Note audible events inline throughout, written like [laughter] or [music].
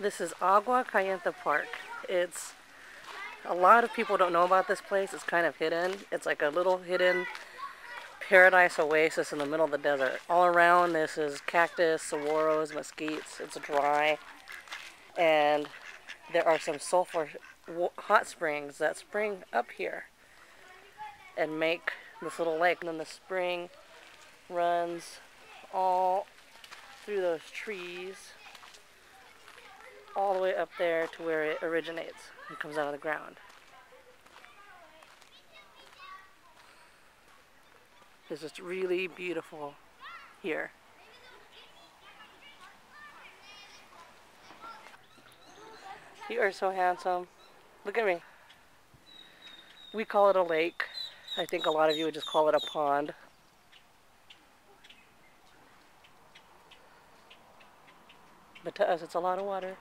This is Agua Caliente Park. It's a lot of people don't know about this place. It's kind of hidden. It's like a little hidden paradise oasis in the middle of the desert. All around this is cactus, saguaros, mesquites. It's dry. And there are some sulfur hot springs that spring up here and make this little lake. And then the spring runs all through those trees all the way up there to where it originates and comes out of the ground. It's just really beautiful here. You are so handsome. Look at me. We call it a lake. I think a lot of you would just call it a pond. But to us, it's a lot of water.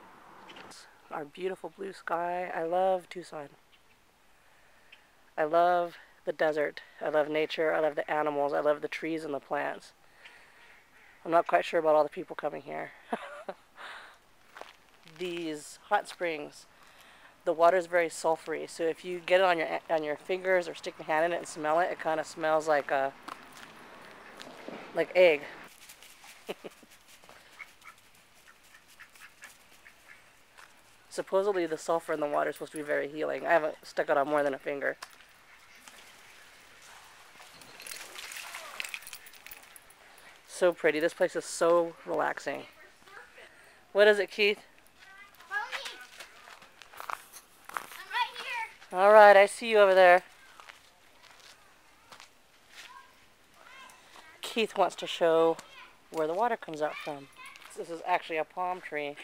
Our beautiful blue sky. I love Tucson. I love the desert. I love nature. I love the animals. I love the trees and the plants. I'm not quite sure about all the people coming here. [laughs] These hot springs, the water is very sulfury. So if you get it on your on your fingers or stick your hand in it and smell it, it kind of smells like a like egg. [laughs] Supposedly the sulfur in the water is supposed to be very healing. I haven't stuck it on more than a finger. so pretty. This place is so relaxing. What is it, Keith? Right All right, I see you over there. Keith wants to show where the water comes out from. This is actually a palm tree.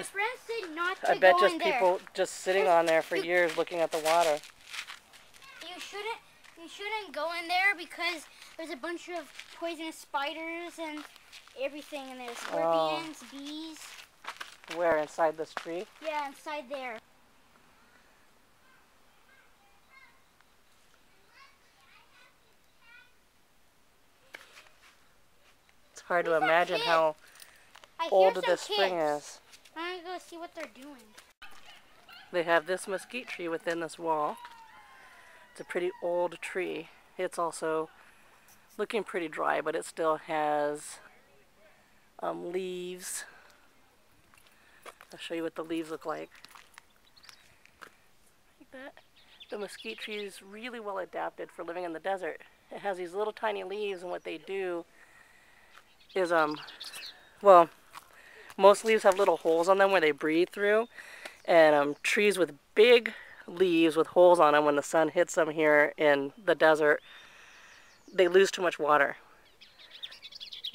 My said not to I bet go just in people there. just sitting on there for years looking at the water. You shouldn't. You shouldn't go in there because there's a bunch of poisonous spiders and everything in there. Oh. Scorpions, bees. Where inside this tree? Yeah, inside there. It's hard to imagine kids. how old this spring is. I'm gonna go see what they're doing. They have this mesquite tree within this wall. It's a pretty old tree. It's also looking pretty dry, but it still has um, leaves. I'll show you what the leaves look like. Like that. The mesquite tree is really well adapted for living in the desert. It has these little tiny leaves, and what they do is, um, well, most leaves have little holes on them where they breathe through. And um, trees with big leaves with holes on them when the sun hits them here in the desert they lose too much water.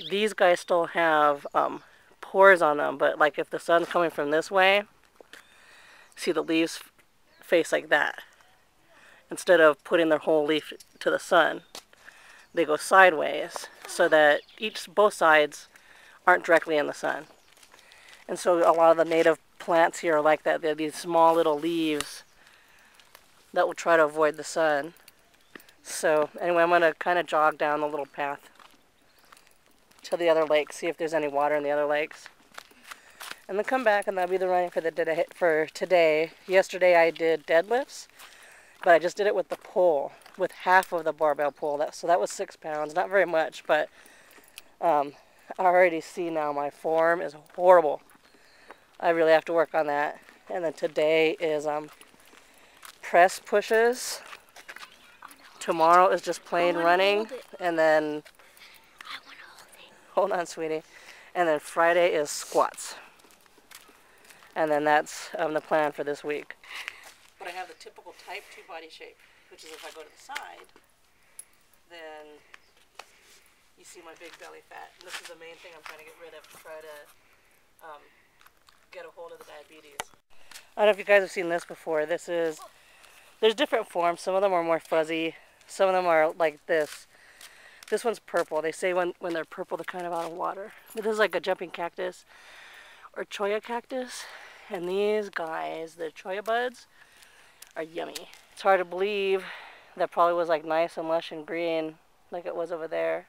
These guys still have um, pores on them but like if the sun's coming from this way see the leaves face like that. Instead of putting their whole leaf to the sun they go sideways so that each both sides aren't directly in the sun and so a lot of the native plants here are like that. They're these small little leaves that will try to avoid the sun. So anyway, I'm going to kind of jog down the little path to the other lake, see if there's any water in the other lakes. And then come back and that'll be the running for the for today. Yesterday I did deadlifts, but I just did it with the pole, with half of the barbell pole. That, so that was six pounds, not very much, but um, I already see now my form is horrible. I really have to work on that. And then today is um, press pushes. Tomorrow is just plain running. And then, I hold it. hold on, sweetie. And then Friday is squats. And then that's um, the plan for this week. But I have the typical type 2 body shape, which is if I go to the side, then you see my big belly fat. And this is the main thing I'm trying to get rid of to try to um, get a hold of the diabetes. I don't know if you guys have seen this before. This is, there's different forms. Some of them are more fuzzy. Some of them are like this. This one's purple. They say when, when they're purple, they're kind of out of water. But this is like a jumping cactus or cholla cactus. And these guys, the cholla buds, are yummy. It's hard to believe that probably was like nice and lush and green like it was over there.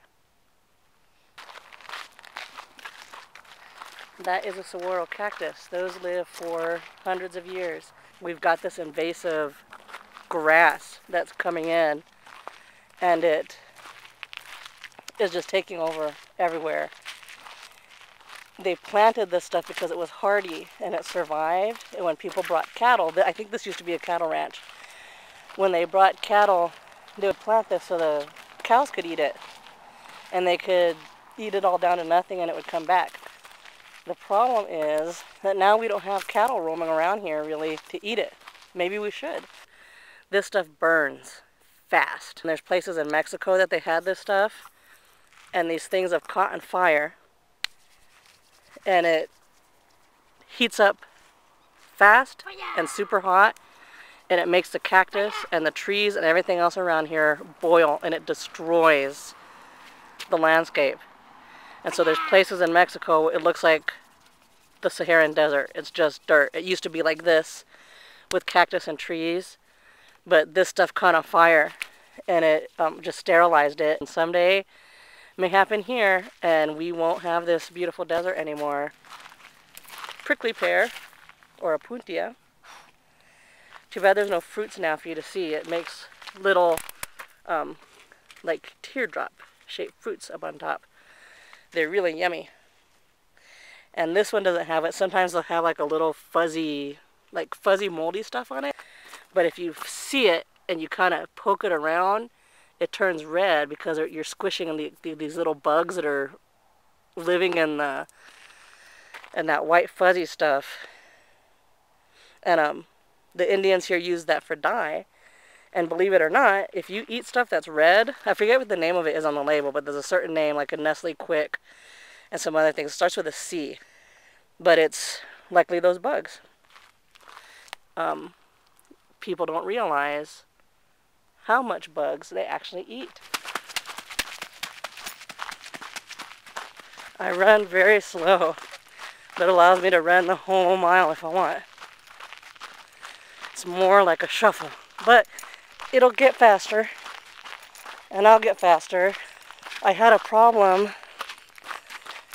That is a saguaro cactus. Those live for hundreds of years. We've got this invasive grass that's coming in and it is just taking over everywhere. They planted this stuff because it was hardy and it survived. And when people brought cattle, I think this used to be a cattle ranch. When they brought cattle, they would plant this so the cows could eat it. And they could eat it all down to nothing and it would come back. The problem is that now we don't have cattle roaming around here really to eat it. Maybe we should. This stuff burns fast. And there's places in Mexico that they had this stuff and these things have caught on fire and it heats up fast oh, and super hot and it makes the cactus oh, and the trees and everything else around here boil and it destroys the landscape. And so there's places in Mexico, it looks like the Saharan desert. It's just dirt. It used to be like this with cactus and trees, but this stuff caught on fire and it um, just sterilized it. And someday may happen here and we won't have this beautiful desert anymore. Prickly pear or opuntia. Too bad there's no fruits now for you to see. It makes little um, like teardrop shaped fruits up on top. They're really yummy. And this one doesn't have it. Sometimes they'll have like a little fuzzy, like fuzzy moldy stuff on it. But if you see it and you kind of poke it around, it turns red because you're squishing the, the, these little bugs that are living in the in that white fuzzy stuff. And um, the Indians here use that for dye. And believe it or not, if you eat stuff that's red, I forget what the name of it is on the label, but there's a certain name like a Nestle Quik and some other things. It starts with a C, but it's likely those bugs. Um, people don't realize how much bugs they actually eat. I run very slow. That allows me to run the whole mile if I want. It's more like a shuffle. But it'll get faster. And I'll get faster. I had a problem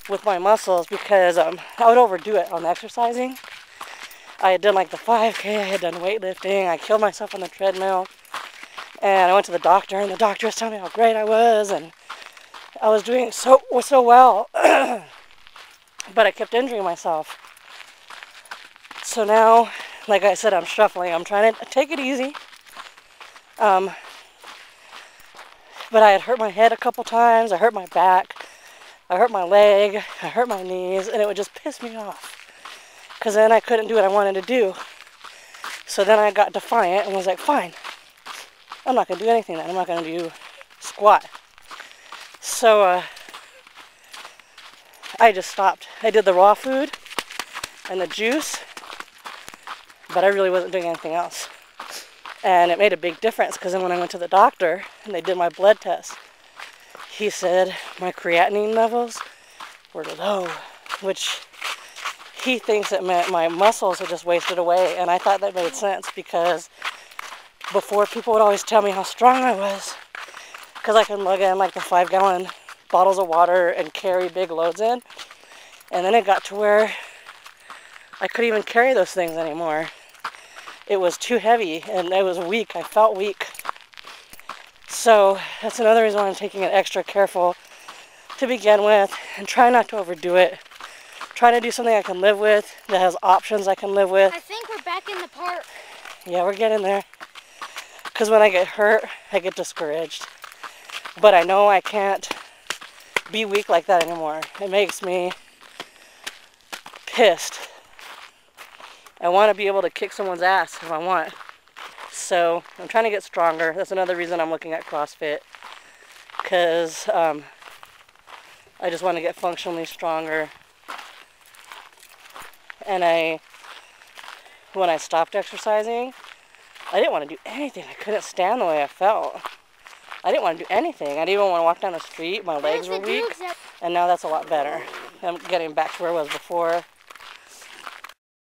with my muscles because um, I would overdo it on exercising. I had done like the 5K, I had done weightlifting, I killed myself on the treadmill. And I went to the doctor, and the doctor was telling me how great I was, and I was doing so so well. [clears throat] but I kept injuring myself. So now, like I said, I'm shuffling. I'm trying to take it easy. Um, but I had hurt my head a couple times. I hurt my back. I hurt my leg. I hurt my knees, and it would just piss me off. Because then I couldn't do what I wanted to do. So then I got defiant and was like, fine, I'm not going to do anything then. I'm not going to do squat. So uh, I just stopped. I did the raw food and the juice, but I really wasn't doing anything else. And it made a big difference because then when I went to the doctor and they did my blood test, he said my creatinine levels were low, which he thinks it meant my muscles had just wasted away. And I thought that made sense because before people would always tell me how strong I was because I can lug in like the five gallon bottles of water and carry big loads in. And then it got to where I couldn't even carry those things anymore. It was too heavy and I was weak. I felt weak. So that's another reason why I'm taking it extra careful to begin with and try not to overdo it. Try to do something I can live with that has options I can live with. I think we're back in the park. Yeah, we're getting there. Because when I get hurt, I get discouraged. But I know I can't be weak like that anymore. It makes me pissed. I want to be able to kick someone's ass if I want. So I'm trying to get stronger. That's another reason I'm looking at CrossFit. Because um, I just want to get functionally stronger. And I, when I stopped exercising, I didn't want to do anything. I couldn't stand the way I felt. I didn't want to do anything. I didn't even want to walk down the street. My legs were weak. And now that's a lot better. I'm getting back to where I was before.